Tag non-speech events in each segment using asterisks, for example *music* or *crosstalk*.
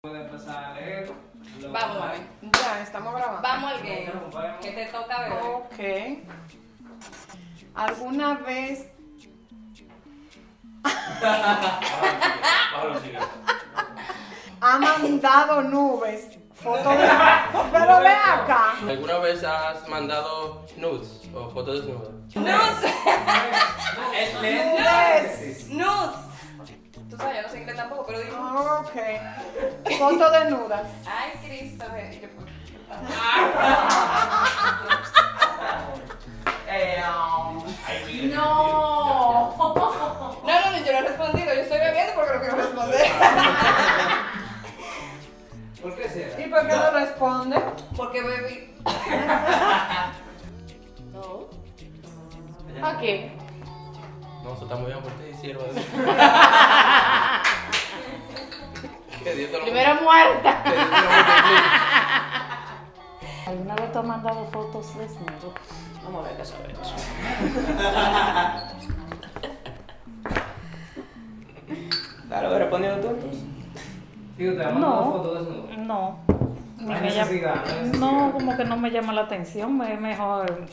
Puede empezar a leer. Vamos. Ya, estamos grabando. Vamos al game. ¿Qué te toca beber? Ok. ¿Alguna vez ha mandado nubes? Foto de... Pero ve acá. ¿Alguna vez has mandado nudes o fotos desnudas? Nudes. *laughs* Es Nubes. Nudes. Tú sabes, yo no sé inglés tampoco, pero digo. Ok. Foto desnudas. Ay, Cristo. eh, yo- *laughs* No. No, no, no, yo no he respondido. Yo estoy bebiendo porque no quiero responder. *laughs* ¿Por qué será? ¿Y por qué no responde? Porque bebí. *laughs* No. ¿A qué? No, eso está muy bien por ti, sierva. Primero muerta. *laughs* *laughs* ¿Alguna vez te has mandado fotos desnudo? Vamos a ver qué sabemos. *laughs* Claro, respondiendo tú entonces. Te mando No. No. No me llama- no como que no me llama la atención, me es mejor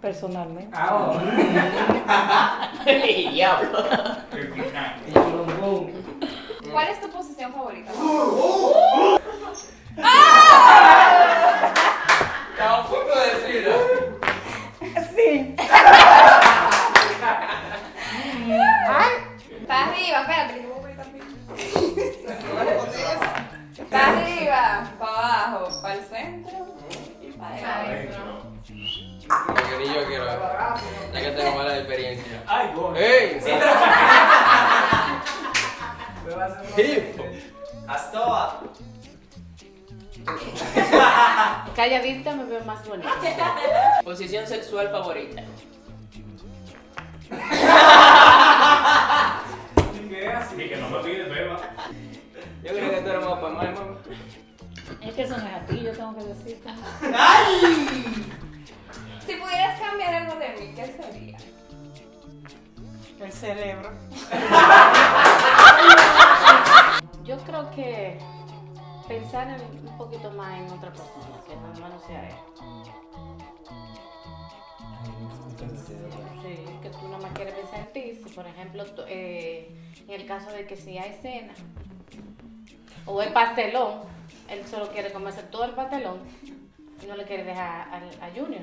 personalmente. Ah, oh. Diablo. ¿Cuál es tu posición favorita? Estaba a punto de decirlo. Sí. Ay, Para arriba, espérate, que yo voy a ver también. Para arriba, para abajo, para el centro y para adentro. Porque ni yo quiero. Ya que tengo mala experiencia. Ay, boy. ¡Ey! Hip. Astoa. Calladita me veo más bonita. Posición sexual favorita. ¿Qué es así? que no me pides, beba. Yo creo que tú eres más para más, mamá. Es que eso no es a ti, yo tengo que decirte. Si pudieras cambiar algo de mí, ¿qué sería? el cerebro. *laughs* pensar en- un poquito más en otra persona, que nada más no sea él. Sí, que tú no más quieres pensar en ti. Si, por ejemplo, tú- eh, en el caso de que si hay cena o el pastelón, él solo quiere comerse todo el pastelón y no le quiere dejar al- a, Junior.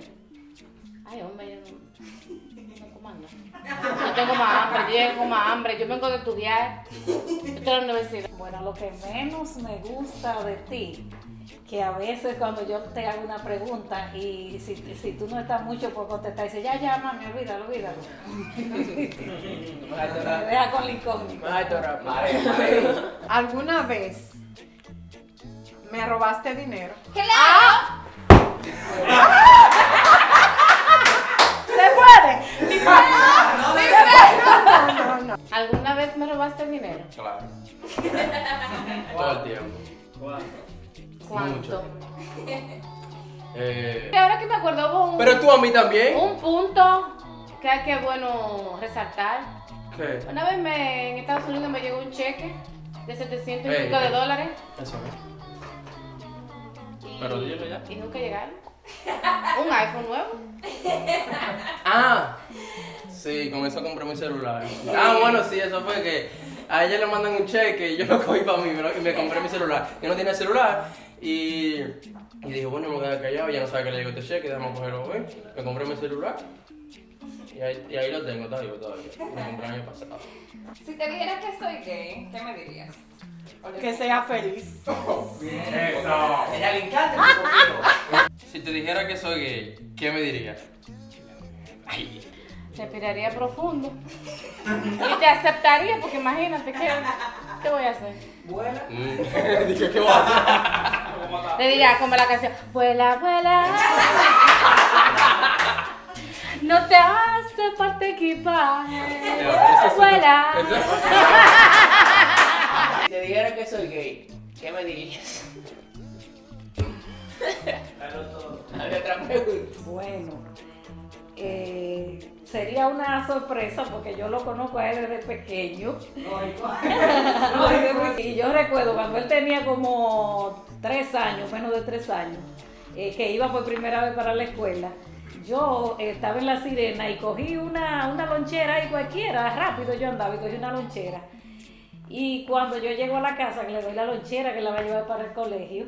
Ay, hombre, yo no, no comando. Yo tengo más hambre, yo con más hambre, yo vengo de estudiar, yo estoy en la universidad. Bueno, lo que menos me gusta de ti, que a veces cuando yo te hago una pregunta y si, si tú no estás mucho por contestar, dices, ya, ya, mami, olvídalo, olvídalo. *laughs* Me deja con la incógnita. ¿Alguna vez me robaste dinero? ¡Claro! ¿Se puede? No, no, no. ¿Alguna vez me robaste dinero? Claro. *laughs* Todo el tiempo. ¿Cuánto? Mucho. *laughs* Eh, ahora que me acuerdo, hubo un, Pero tú a mí también. un punto que hay que bueno resaltar. ¿Qué? Una vez me, en Estados Unidos me llegó un cheque de 700 y pico de dólares. Eso. Y, Pero dilo ya. Y nunca llegaron. *laughs* Un iPhone nuevo. *laughs* Ah, sí, con eso compré mi celular. Ah, bueno, sí, eso fue que a ella le mandan un cheque y yo lo cogí para mí y me compré mi celular. Yo no tenía celular y, y dije, bueno, me voy a quedar callado, ya no sabe que le llegó este cheque, déjame cogerlo hoy. Me compré mi celular y ahí, y ahí lo tengo, está vivo todavía. Me compré el año pasado. Si te dijera que soy gay, ¿qué me dirías? Que sea feliz. *laughs* Eso. Ella le encanta te dijera que soy gay, ¿qué me dirías? Ay, Respiraría profundo. Y te aceptaría porque imagínate, ¿qué, qué voy a hacer? Vuela. mm, *laughs* dije, ¿qué voy a hacer? Le diría como la canción, vuela, vuela. No te hace falta equipaje. Vuela. Si te dijera que soy gay, ¿qué me dirías? Había otra pregunta. Bueno, eh, sería una sorpresa porque yo lo conozco a él desde pequeño. *laughs* y yo recuerdo cuando él tenía como tres años, menos de tres años, eh, que iba por primera vez para la escuela. Yo estaba en la sirena y cogí una, una lonchera y cualquiera, rápido yo andaba y cogí una lonchera. Y cuando yo llego a la casa, que le doy la lonchera que la va a llevar para el colegio,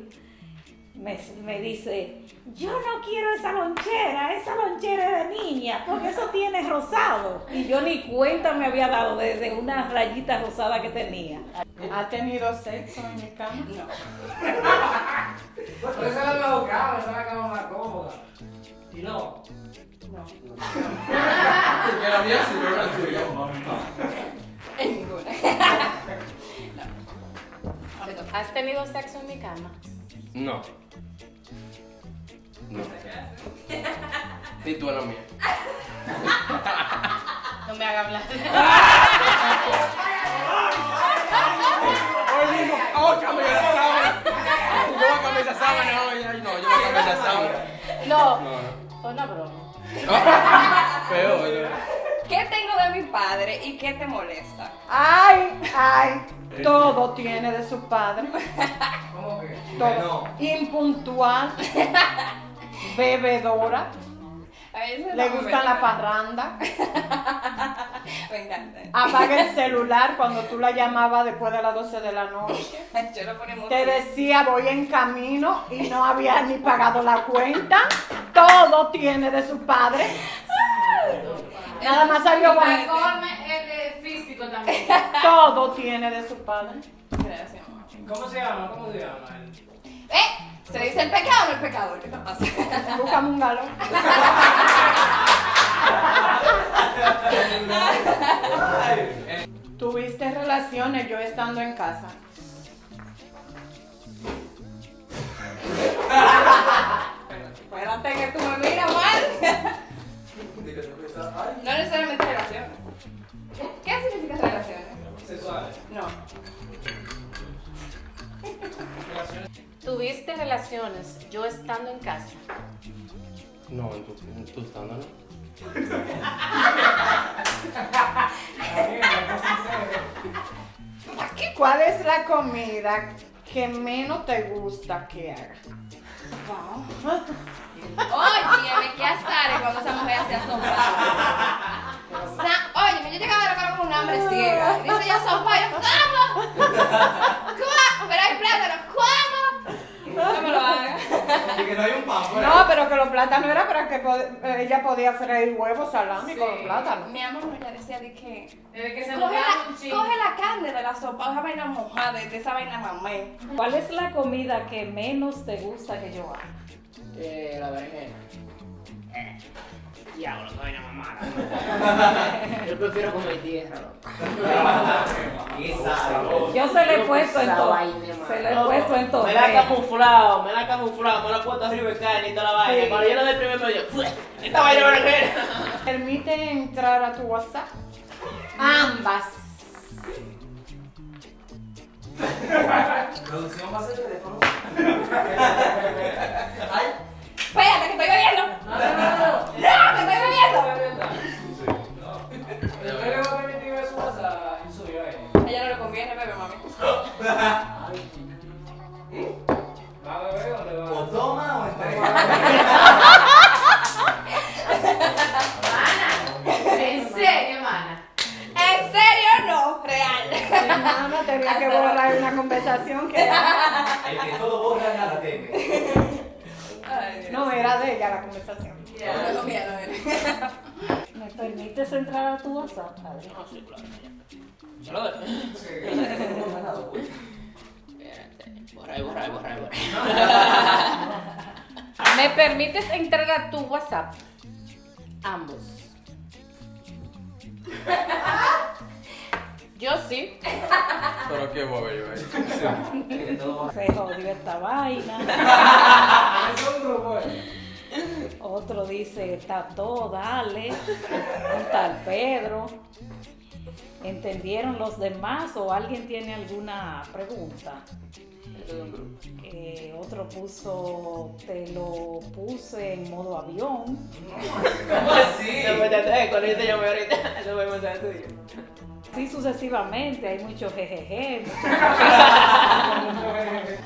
me, me dice, yo no quiero esa lonchera, esa lonchera es de niña, porque eso tiene rosado. Y yo ni cuenta me había dado de, de una rayita rosada que tenía. ¿Ha tenido sexo en mi cama? No. Pero esa es la mejor cama, esa es la cama más cómoda. Y no. No. Que la mía sí, pero la tuya. En ninguna. *laughs* ¿Has tenido sexo en mi cama? No. No. *laughs* Ni tú en la mía. *laughs* No me haga hablar. Oh, cambia la sábana. Yo a esa sábana no, yo voy a cambiar esa sábana. No, No, no. fue una broma. Peor. ¿Qué tengo de mi padre y qué te molesta? Ay, ay, todo tiene de su padre. *laughs* Impuntual, *laughs* bebedora, le gusta la parranda, *laughs* Me encanta. apaga el celular cuando tú la llamabas después de las 12 de la noche. *laughs* Yo lo ponemos. Te decía voy en camino y no había ni pagado la cuenta. Todo tiene de su padre. Nada más salió bonito. el físico también. Todo tiene de su padre. ¿Cómo se llama? ¿Cómo se llama? ¿Eh? ¿Se dice el pecado o no el pecador? ¿Qué te pasa? Búscame un galón. *laughs* Tuviste relaciones yo estando en casa. Espérate que tú me miras mal. No necesariamente relaciones. ¿Qué significa relaciones? Sexuales. No. ¿Tuviste relaciones yo estando en casa? No, en tu estándar, ¿no? *laughs* ¿Cuál es la comida que menos te gusta que haga? Wow. Óyeme, qué azar cuando esa mujer se asombraba. Óyeme, yo llegaba a la cara con un hambre ciega. Dice yo sopa, yo *laughs* ¿cómo? Pero hay plátano, ¿cómo? No me lo hagas. Y que no hay un. No, pero que los plátanos era para que pod- ella podía freír huevos, salami con los plátanos. Mi amor, ella decía de que. Desde que se Coge la, coge la carne de la sopa, esa vaina mojada, de esa vaina mamé. ¿Cuál es la comida que menos te gusta que yo haga? Eh, la berenjena. Diablo, no vaina mamada. Yo prefiero comer tierra, loco. *laughs* Yo se le he puesto en todo. Se le he puesto en todo. Me la he camuflado, me la he camuflado, me la he puesto arriba y cae y toda la vaina. Cuando yo lo del primer medio, esta vaina berenjena. *laughs* Permite entrar a tu WhatsApp. Ambas. Producción va a ser teléfono. *laughs* entrar a tu WhatsApp, padre? No, sí, claro. Yo lo dejo. Espérate. Borra ahí, borra ahí, ahí, ahí. ¿Me permites entrar a tu WhatsApp? Ambos. *laughs* Yo sí. Pero qué bobo yo ahí. Todo borra. Se jodió esta vaina. *laughs* Es un grupo, eh. Otro dice, está todo, dale. Un tal Pedro. ¿Entendieron los demás o alguien tiene alguna pregunta? Eh, otro puso, te lo puse en modo avión. ¿Cómo así? *laughs* No, cuando yo te llamé ahorita, *laughs* no voy a tuyo. Así sucesivamente, hay mucho jejeje.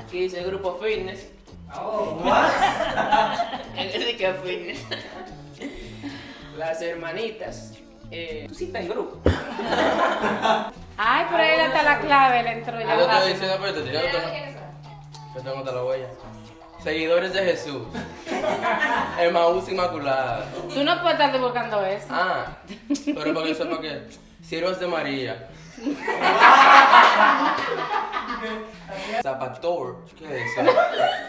Aquí dice grupo fitness. Oh, what? *laughs* Las hermanitas. Eh, tú sí estás en grupo. Ay, pero ahí está la clave, le entró ya. Yo te estoy diciendo, pero te son. Yo tengo hasta la huella. Seguidores de Jesús. Emaús Inmaculada. Tú no puedes estar buscando eso. Ah, pero para que sepa que siervos de María. *laughs* Zapator. ¿Qué es eso?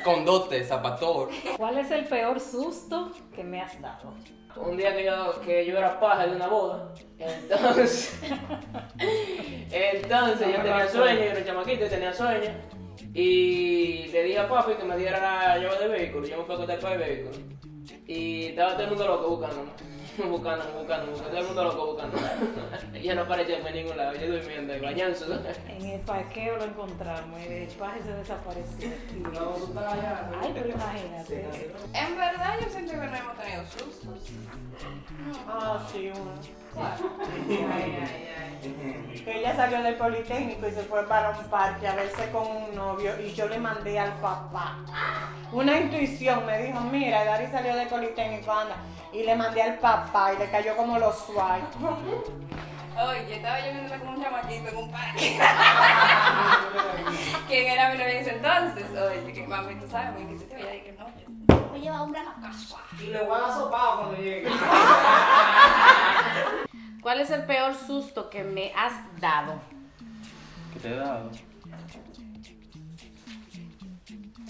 Condote, zapator. ¿Cuál es el peor susto que me has dado? Un día que yo, que yo era paja de una boda, entonces, *laughs* entonces yo tenía sueño, yo era chamaquito y tenía sueño, y le dije a papi que me diera la llave del vehículo, yo me fui a acostar para el vehículo, y estaba todo el mundo loco buscándome, *laughs* buscándome, buscándome, todo el mundo loco buscándome, *laughs* y yo no aparecía por ningún lado, yo durmiendo, y bañándose. En el parqueo lo encontramos, el paje se desapareció. *laughs* No, tú estás allá. Ay, pero imagínate. En verdad, yo siento que no hemos tenido sustos. Ah, sí, uno. Ay, ay, ay. Que ella salió del Politécnico y se fue para un parque a verse con un novio y yo le mandé al papá. Una intuición me dijo, mira, Dari salió del Politécnico, anda. Y le mandé al papá y le cayó como los swipes. Oye, estaba yo viéndome con un chamaquito en un parque. *laughs* ¿Quién era mi novio en ese entonces? Oye, que mami, tú sabes, muy que se te veía de que no, yo me lleva una a la casa. Y le voy a dar sopado cuando llegue. *laughs* ¿Cuál es el peor susto que me has dado? ¿Qué te he dado?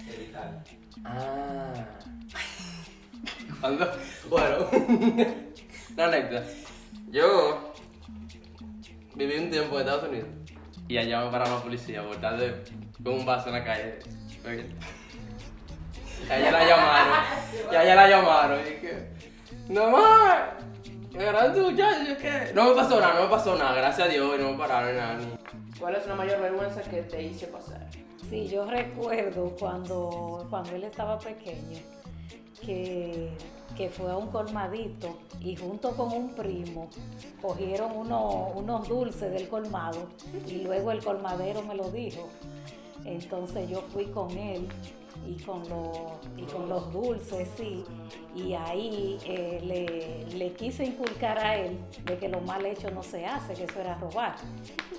Evitar. Ah. *laughs* Cuando, bueno, una anécdota. Yo viví un tiempo en Estados Unidos y allá me pararon la policía por estar de, con un vaso en la calle. Y a ella la llamaron. Y a ella la llamaron. Y que, no más. ¿Qué gran tu muchacho? ¿Qué? No me pasó nada, no me pasó nada. Gracias a Dios y no me pararon ni nada. ni- ¿Cuál es la mayor vergüenza que te hice pasar? Sí, yo recuerdo cuando, cuando él estaba pequeño que, que fue a un colmadito y junto con un primo cogieron uno- unos dulces del colmado y luego el colmadero me lo dijo. Entonces yo fui con él y con, los, y con los dulces, sí, y ahí eh, le, le quise inculcar a él de que lo mal hecho no se hace, que eso era robar.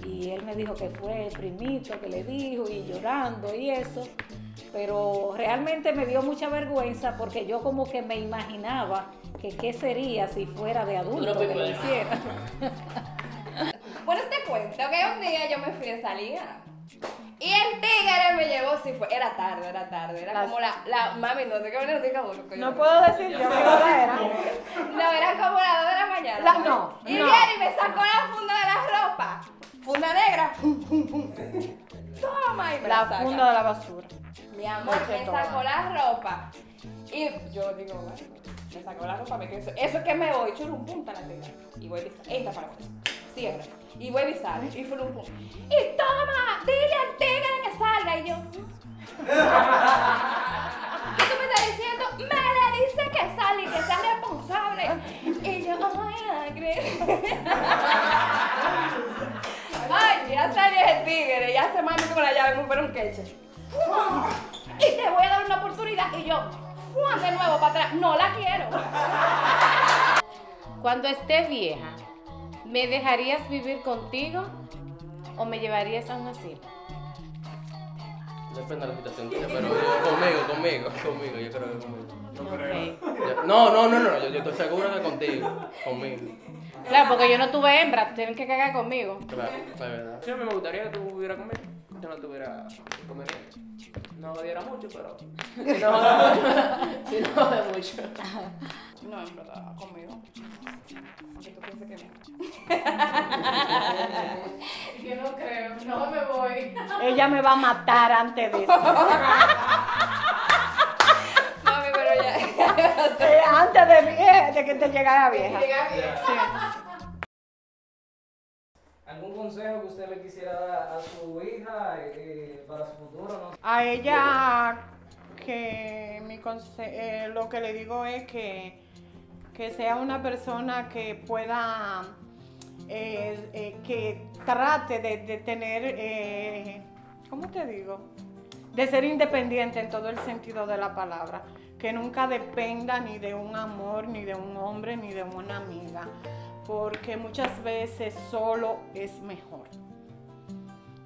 Y él me dijo que fue el primito que le dijo y llorando y eso, pero realmente me dio mucha vergüenza porque yo como que me imaginaba que qué sería si fuera de adulto que lo hiciera. *laughs* Bueno, te cuento que un día yo me fui de salida. Y el tigre me llevó, si fue, era tarde, era tarde, era Las- como la, la, mami, no sé qué manera uno. coño. No puedo decir yo qué hora era. No, era como las 2 de la mañana. La- no, Y no. viene y me sacó la funda de la ropa. Funda negra. Pum, pum, pum. Toma y me la, La funda de la basura. Mi amor, me sacó la ropa. Y yo digo, bueno, me sacó la ropa, me quedo. Eso es que me voy, churum punta la tela. Y voy a visar. Entra para afuera. Cierra. Y voy a visar. Y pum. Y toma, dile al tigre que salga. Y yo. ¿Qué tú me estás diciendo? Me le dice que salga y que sea responsable. Y yo, ay, Ay, ya salió el tigre, ya se mami con la llave como fuera un queche. Y te voy a dar una oportunidad y yo, de nuevo para atrás. No la quiero. Cuando esté vieja, ¿me dejarías vivir contigo o me llevarías a un asilo? Depende de la situación tuya, pero conmigo, conmigo, conmigo, yo creo que conmigo. Yo- No, no, no, no, yo, yo estoy seguro que contigo, conmigo. Claro, porque yo no tuve hembra, tienen que cagar conmigo. Claro, es verdad. Sí, a mí me gustaría que tú vivieras conmigo. Yo no tuviera inconveniente. No odiara mucho, pero. *laughs* Si no mucho. Si no joda mucho. No, en verdad, conmigo. Aunque tú pienses que no. *laughs* Yo no creo, no me voy. Ella me va a matar antes de eso. *laughs* Mami, pero ya. Eh, antes de, vie- de que te llegara vieja. ¿Algún consejo que usted le quisiera dar a su hija eh, para su futuro? A ella que mi conse- eh, lo que le digo es que, que sea una persona que pueda, eh, eh, que trate de, de tener, eh, ¿cómo te digo? De ser independiente en todo el sentido de la palabra, que nunca dependa ni de un amor, ni de un hombre, ni de una amiga, porque muchas veces solo es mejor.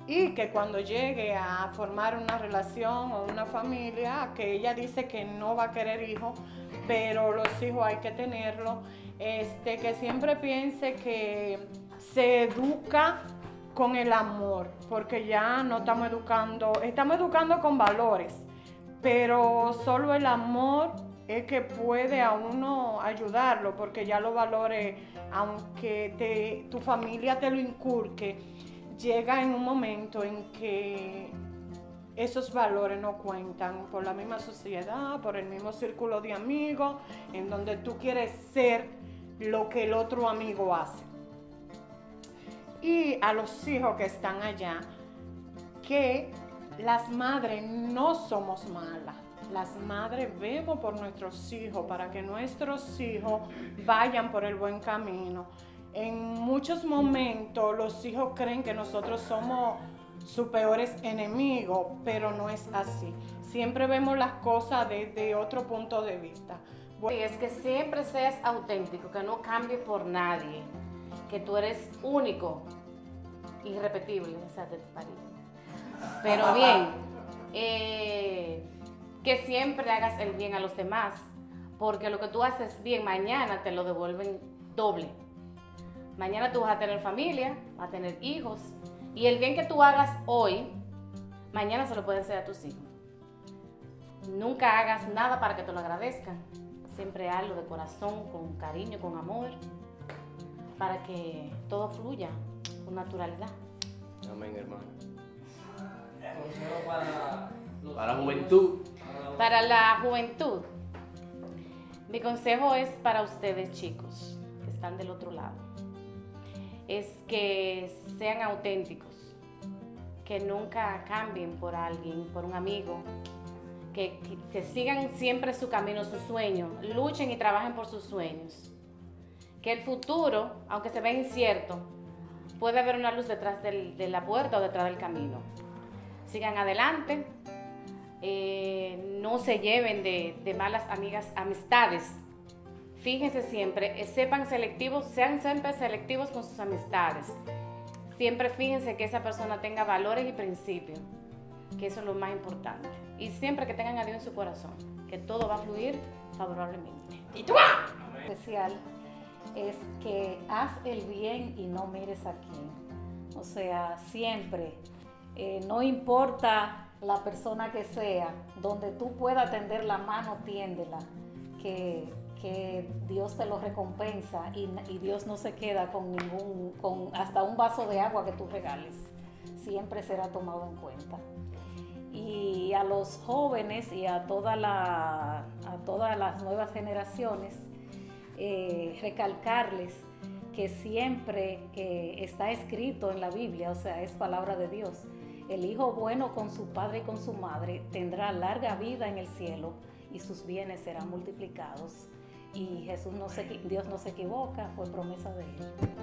Y que cuando llegue a formar una relación o una familia, que ella dice que no va a querer hijos, pero los hijos hay que tenerlos, este, que siempre piense que se educa con el amor, porque ya no estamos educando, estamos educando con valores, pero solo el amor es que puede a uno ayudarlo, porque ya los valores, aunque tu familia te lo inculque, llega en un momento en que esos valores no cuentan por la misma sociedad, por el mismo círculo de amigos, en donde tú quieres ser lo que el otro amigo hace. Y a los hijos que están allá, que las madres no somos malas. Las madres vemos por nuestros hijos para que nuestros hijos vayan por el buen camino. En muchos momentos los hijos creen que nosotros somos sus peores enemigos, pero no es así. Siempre vemos las cosas desde otro punto de vista. Sí, es que siempre seas auténtico, que no cambie por nadie, que tú eres único, irrepetible, o sea, te. Pero bien, eh, que siempre hagas el bien a los demás, porque lo que tú haces bien mañana te lo devuelven doble. Mañana tú vas a tener familia, vas a tener hijos, y el bien que tú hagas hoy, mañana se lo puedes hacer a tus hijos. Nunca hagas nada para que te lo agradezcan. Siempre hazlo de corazón, con cariño, con amor, para que todo fluya con naturalidad. Amén, hermano. Consejo para la juventud. Para la juventud, mi consejo es para ustedes chicos que están del otro lado. Es que sean auténticos, que nunca cambien por alguien, por un amigo, que, sigan siempre su camino, su sueño, luchen y trabajen por sus sueños. Que el futuro, aunque se ve incierto, puede haber una luz detrás de la puerta o detrás del camino. Sigan adelante, eh, no se lleven de, de malas amigas, amistades. Fíjense siempre, eh, sepan selectivos, sean siempre selectivos con sus amistades. Siempre fíjense que esa persona tenga valores y principios, que eso es lo más importante. Y siempre que tengan a Dios en su corazón, que todo va a fluir favorablemente. especial es que haz el bien y no mires a quién. O sea, siempre, eh, no importa la persona que sea, donde tú puedas tender la mano, tiéndela, que, que Dios te lo recompensa y, Dios no se queda con ningún, con hasta un vaso de agua que tú regales, siempre será tomado en cuenta y a los jóvenes y a, toda la, a todas las nuevas generaciones, eh, recalcarles que siempre eh, está escrito en la Biblia, o sea, es palabra de Dios. El hijo bueno con su padre y con su madre tendrá larga vida en el cielo y sus bienes serán multiplicados. Y Jesús no se, Dios no se equivoca, fue promesa de él.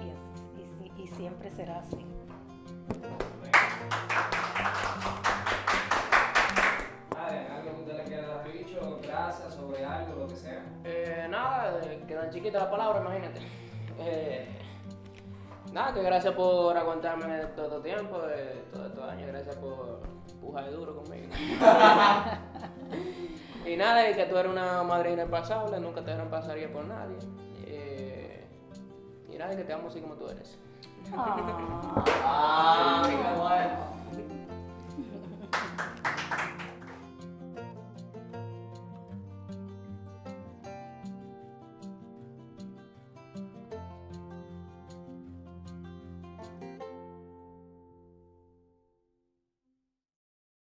Y, así- y- y siempre será así. Que gracias sobre algo, lo que sea. Eh, nada, eh, quedan chiquitas las palabras, imagínate. Eh, nada, que gracias por aguantarme todo este tiempo, eh, todo estos años, gracias por pujar duro conmigo. *laughs* y nada, y que tú eres una madre irrepasable, nunca te reemplazaría por nadie. Eh, y nada, que te amo así como tú eres.